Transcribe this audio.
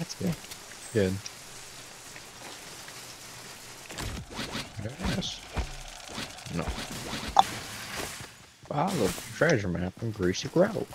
That's good. Good. Yes. No. Follow the treasure map and Greasy Grove.